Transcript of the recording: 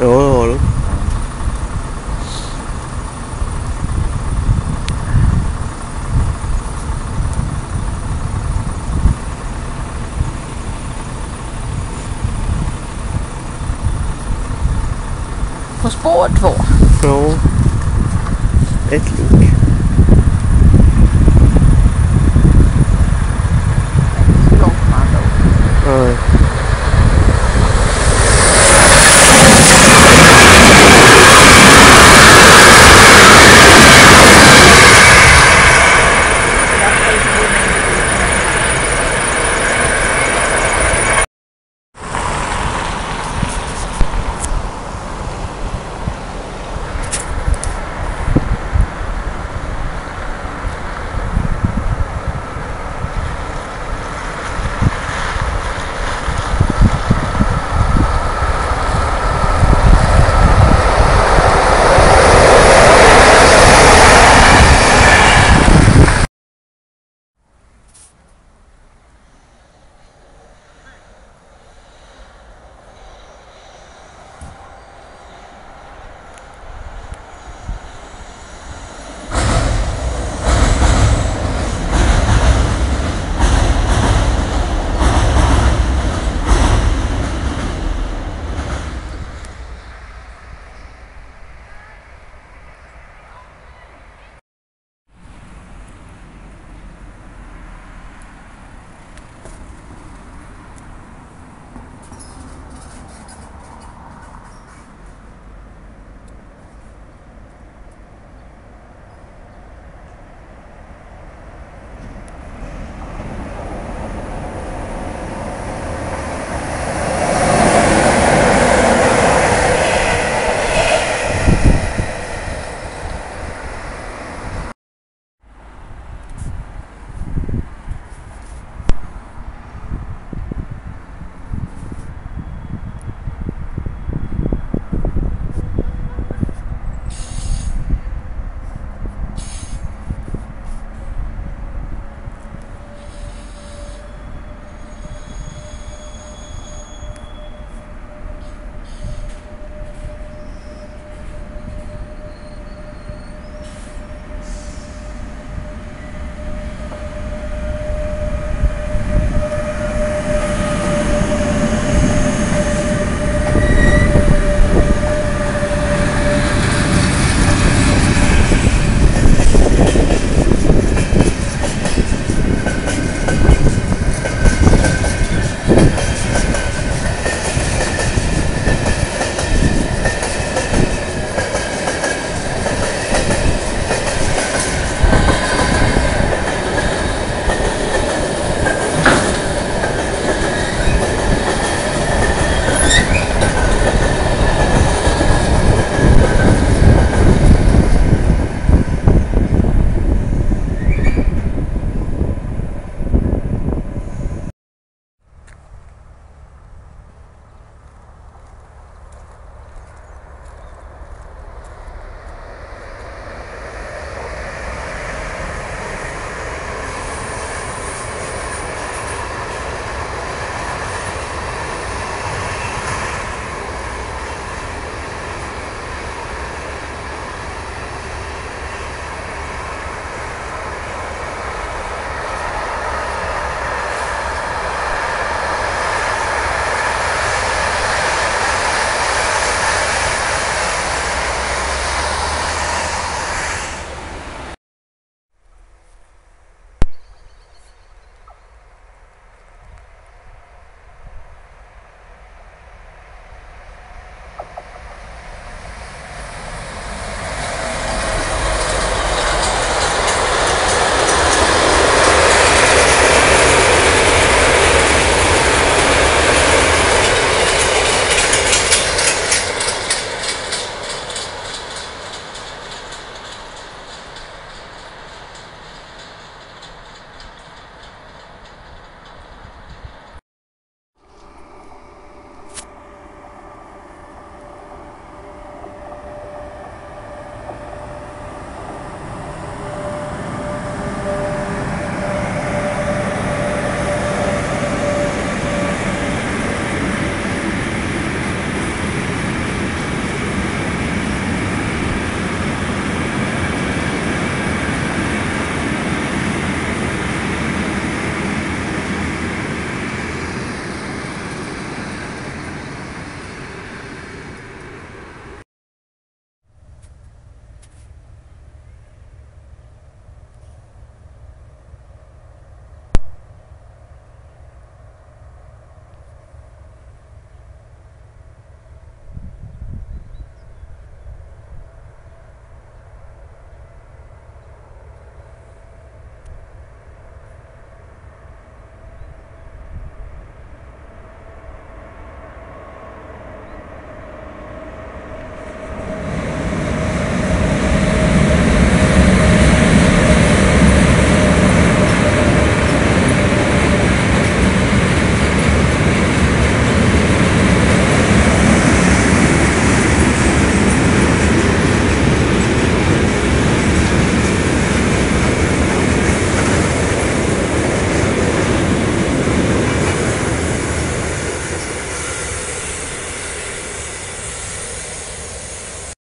Ja, det har du. På spår två? Ja. Ett lok.